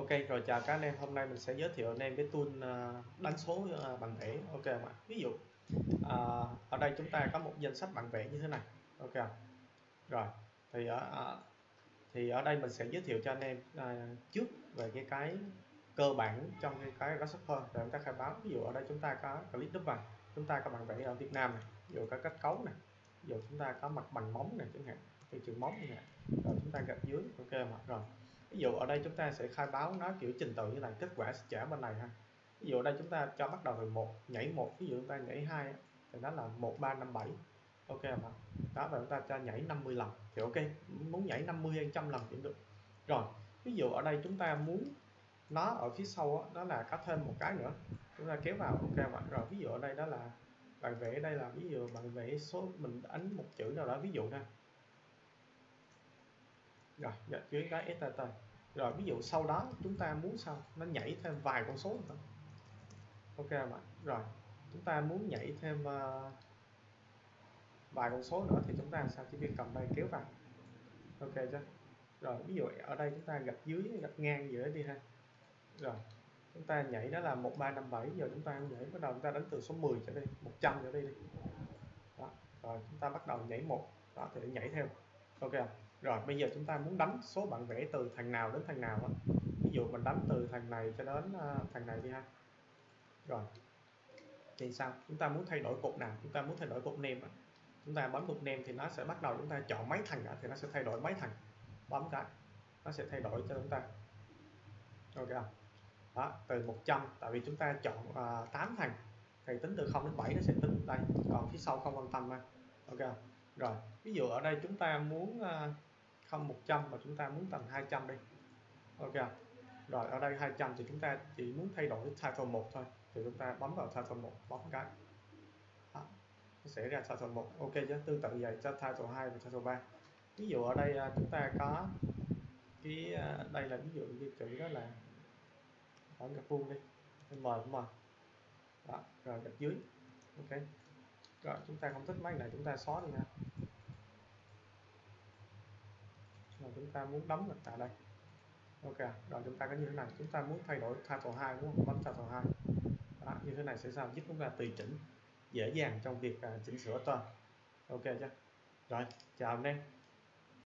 Ok, rồi chào các anh em. Hôm nay mình sẽ giới thiệu anh em cái tool à, đánh số à, bằng vẽ. Ok không ạ? Ví dụ à, ở đây chúng ta có một danh sách bằng vẽ như thế này. Ok rồi, thì ở thì ở đây mình sẽ giới thiệu cho anh em trước về cái cái cơ bản trong cái cái Grasshopper để chúng ta khai báo. Ví dụ ở đây chúng ta có clip đúp vào chúng ta có bằng vẽ ở Việt Nam này, ví dụ có kết cấu này, ví dụ chúng ta có mặt bằng móng này chẳng hạn thị chữ móng này rồi chúng ta gạch dưới, ok mà rồi ví dụ ở đây chúng ta sẽ khai báo nó kiểu trình tự như này kết quả sẽ trả bên này ha. Ví dụ ở đây chúng ta cho bắt đầu từ một nhảy một ví dụ chúng ta nhảy hai thì nó là một ba năm bảy. Ok mà đó và chúng ta cho nhảy 50 lần thì ok muốn nhảy 50 hay trăm lần cũng được. Rồi ví dụ ở đây chúng ta muốn nó ở phía sau đó, đó là có thêm một cái nữa. Chúng ta kéo vào ok mà rồi ví dụ ở đây đó là bạn vẽ đây là ví dụ bạn vẽ số mình ấn một chữ nào đó ví dụ nha. Rồi dạ, dưới cái STT rồi ví dụ sau đó chúng ta muốn sao? Nó nhảy thêm vài con số nữa. Ok mà rồi chúng ta muốn nhảy thêm uh, vài con số nữa thì chúng ta sao? Chỉ việc cầm đây kéo vào. Ok chưa rồi ví dụ ở đây chúng ta gạch dưới gạch ngang giữa đi ha. Rồi chúng ta nhảy đó là 1357 giờ chúng ta nhảy bắt đầu chúng ta đánh từ số 10 trở đi 100 trở đi đi. Đó. rồi chúng ta bắt đầu nhảy một đó thì nhảy theo. Ok rồi bây giờ chúng ta muốn đánh số bạn vẽ từ thằng nào đến thằng nào đó. ví dụ mình đánh từ thằng này cho đến uh, thằng này đi ha. Rồi thì sao? Chúng ta muốn thay đổi cột nào? Chúng ta muốn thay đổi cột name chúng ta bấm cột name thì nó sẽ bắt đầu chúng ta chọn mấy thằng đó thì nó sẽ thay đổi mấy thằng. Bấm cái nó sẽ thay đổi cho chúng ta. Ok không? Đó từ 100 tại vì chúng ta chọn ờ, uh, 8 thằng thì tính từ 0 đến 7 nó sẽ tính đây còn phía sau không quan tâm ha. Ok rồi ví dụ ở đây chúng ta muốn uh, không 100 mà chúng ta muốn tầm 200 đi. Ok rồi, ở đây 200 thì chúng ta chỉ muốn thay đổi title 1 thôi. Thì chúng ta bấm vào title 1 bấm cái. Đó. nó sẽ ra title 1 ok chứ, tương tự vậy cho title 2 và title 3 ví dụ ở đây à, chúng ta có cái à, đây là ví dụ như chữ đó là ở gạch vuông đi. M m. Đó, rồi gạch dưới. Ok. Rồi, chúng ta không thích máy này, chúng ta xóa đi ha là chúng ta muốn đóng tại đây. Ok rồi chúng ta có như thế này. Chúng ta muốn thay đổi title 2 đúng không? Bấm title 2 đó, như thế này sẽ sao? Giúp chúng ta tùy chỉnh dễ dàng trong việc uh, chỉnh sửa tên. Ok chưa? Rồi chào anh em.